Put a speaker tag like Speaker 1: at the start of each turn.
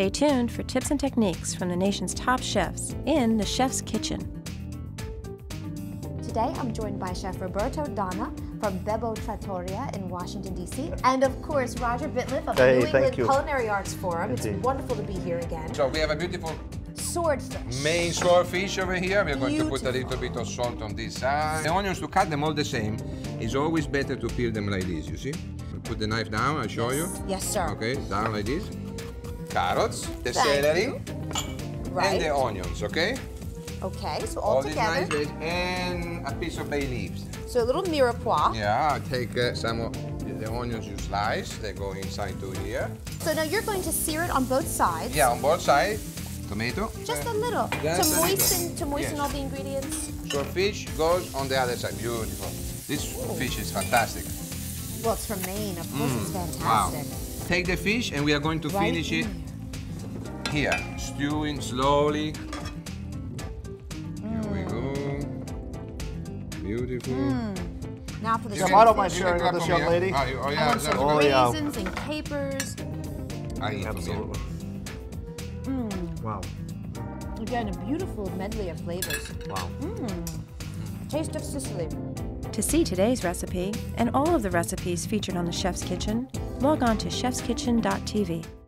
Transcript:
Speaker 1: Stay tuned for tips and techniques from the nation's top chefs in the Chef's Kitchen.
Speaker 2: Today I'm joined by Chef Roberto Donna from Bebo Trattoria in Washington, D.C. And of course, Roger Bitliff of
Speaker 3: Hey,
Speaker 2: the New England
Speaker 3: you.
Speaker 2: Culinary Arts Forum.
Speaker 3: Indeed.
Speaker 2: It's wonderful to be here again.
Speaker 4: So we have a beautiful
Speaker 2: Swordfish.
Speaker 4: main swordfish over here. We are going to put a little bit of salt on this side. The onions, to cut them all the same, it's always better to peel them like this, you see? Put the knife down, I'll show you.
Speaker 2: Yes, sir.
Speaker 4: Okay, down like this. Carrots, the
Speaker 2: Thank
Speaker 4: celery.
Speaker 2: Right.
Speaker 4: and the onions, okay?
Speaker 2: Okay, so all,
Speaker 4: All
Speaker 2: together.
Speaker 4: nice and a piece of bay leaves.
Speaker 2: So a little mirepoix.
Speaker 4: Yeah, I'll take uh, some of the onions you slice. They go inside to here.
Speaker 2: So now you're going to sear it on both sides.
Speaker 4: Yeah, on both sides. Tomato.
Speaker 2: Just a little
Speaker 4: Just
Speaker 2: to
Speaker 4: a little.
Speaker 2: moisten to moisten
Speaker 4: Yes.
Speaker 2: all the ingredients.
Speaker 4: So fish goes on the other side. Beautiful. This fish is fantastic.
Speaker 2: Well, it's from Maine. Of course, it's
Speaker 4: fantastic. Wow.
Speaker 2: Fantastic.
Speaker 4: Take the fish and we are going to
Speaker 2: Right
Speaker 4: finish it
Speaker 2: here.
Speaker 4: here. Stewing slowly. Here we go. Mm. Beautiful. Mm.
Speaker 2: Now for the
Speaker 4: You
Speaker 3: Chef, I don't
Speaker 4: can-
Speaker 3: mind sharing with this young
Speaker 4: me,
Speaker 3: lady.
Speaker 4: huh? Oh, you- oh,
Speaker 2: I oh,
Speaker 4: yeah,
Speaker 2: want some
Speaker 3: Oh,
Speaker 4: good.
Speaker 3: yeah.
Speaker 2: raisins and capers.
Speaker 4: I eat from
Speaker 3: Absolutely. Mm. Wow.
Speaker 2: Again, a beautiful medley of flavors.
Speaker 3: Wow.
Speaker 2: Taste of Sicily.
Speaker 1: To see today's recipe and all of the recipes featured on the Chef's Kitchen, log on to chefskitchen.tv.